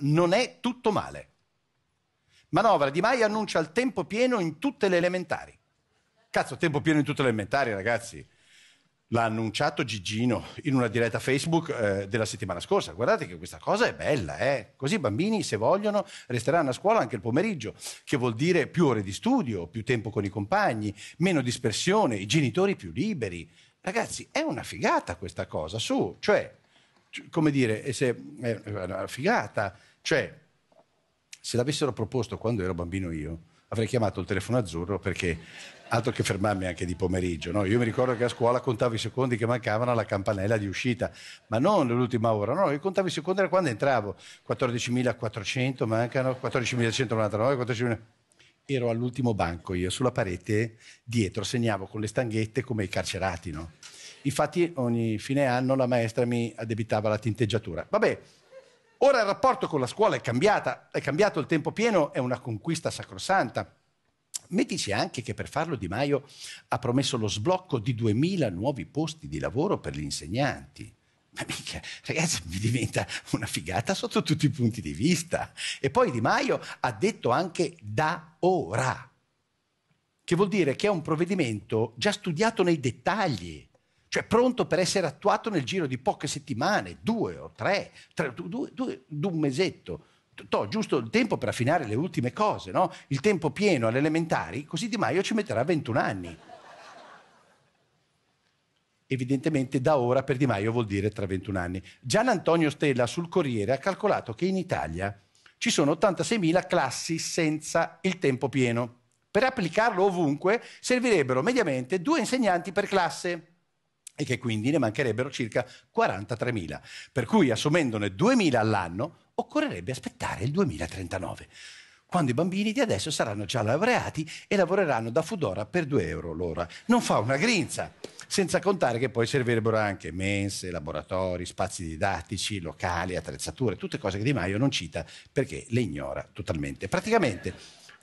non è tutto male. Manovra Di Maio annuncia il tempo pieno in tutte le elementari. Cazzo, tempo pieno in tutte le elementari, ragazzi. L'ha annunciato Gigino in una diretta Facebook eh, della settimana scorsa. Guardate che questa cosa è bella, eh? Così i bambini, se vogliono, resteranno a scuola anche il pomeriggio, che vuol dire più ore di studio, più tempo con i compagni, meno dispersione, i genitori più liberi. Ragazzi, è una figata questa cosa, su, cioè, come dire, se, è una figata, cioè, se l'avessero proposto quando ero bambino io, avrei chiamato il telefono azzurro perché altro che fermarmi anche di pomeriggio. No? Io mi ricordo che a scuola contavo i secondi che mancavano alla campanella di uscita, ma non l'ultima ora, no, io contavo i secondi da quando entravo. 14.400 mancano, 14.199, 14.000... Ero all'ultimo banco io, sulla parete dietro, segnavo con le stanghette come i carcerati, no? Infatti ogni fine anno la maestra mi addebitava la tinteggiatura. Vabbè, ora il rapporto con la scuola è cambiata, è cambiato il tempo pieno, è una conquista sacrosanta Mettici anche che per farlo Di Maio ha promesso lo sblocco di 2000 nuovi posti di lavoro per gli insegnanti. Ma mica, ragazzi, mi diventa una figata sotto tutti i punti di vista. E poi Di Maio ha detto anche da ora, che vuol dire che è un provvedimento già studiato nei dettagli, cioè pronto per essere attuato nel giro di poche settimane, due o tre, tre due, due, un mesetto to, giusto il tempo per affinare le ultime cose, no? il tempo pieno alle elementari, così Di Maio ci metterà 21 anni. Evidentemente da ora per Di Maio vuol dire tra 21 anni. Gian Antonio Stella sul Corriere ha calcolato che in Italia ci sono 86.000 classi senza il tempo pieno. Per applicarlo ovunque servirebbero mediamente due insegnanti per classe e che quindi ne mancherebbero circa 43.000, per cui assumendone 2.000 all'anno occorrerebbe aspettare il 2039, quando i bambini di adesso saranno già laureati e lavoreranno da Fudora per 2 euro l'ora. Non fa una grinza, senza contare che poi servirebbero anche mense, laboratori, spazi didattici, locali, attrezzature, tutte cose che Di Maio non cita perché le ignora totalmente. Praticamente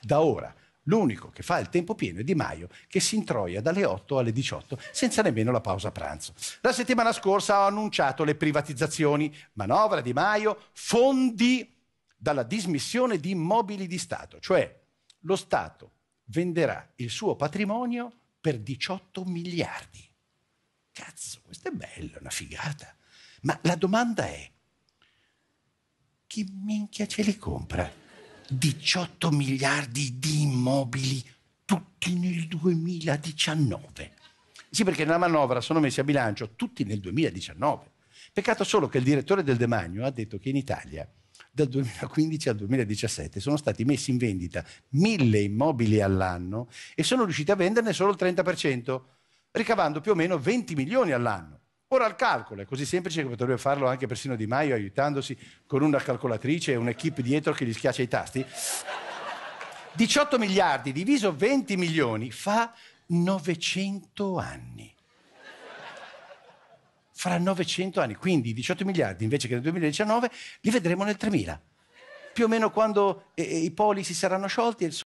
da ora L'unico che fa il tempo pieno è Di Maio, che si introia dalle 8 alle 18 senza nemmeno la pausa pranzo. La settimana scorsa ho annunciato le privatizzazioni, manovra Di Maio, fondi dalla dismissione di immobili di Stato, cioè lo Stato venderà il suo patrimonio per 18 miliardi. Cazzo, questo è bello, è una figata. Ma la domanda è, chi minchia ce li compra? 18 miliardi di immobili tutti nel 2019. Sì, perché nella manovra sono messi a bilancio tutti nel 2019. Peccato solo che il direttore del Demagno ha detto che in Italia dal 2015 al 2017 sono stati messi in vendita mille immobili all'anno e sono riusciti a venderne solo il 30%, ricavando più o meno 20 milioni all'anno. Ora il calcolo è così semplice che potrebbe farlo anche persino Di Maio aiutandosi con una calcolatrice e un'equipe dietro che gli schiaccia i tasti. 18 miliardi diviso 20 milioni fa 900 anni. Fra 900 anni, quindi 18 miliardi invece che nel 2019 li vedremo nel 3000. Più o meno quando eh, i poli si saranno sciolti e il